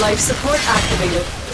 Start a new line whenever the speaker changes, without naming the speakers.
Life support activated.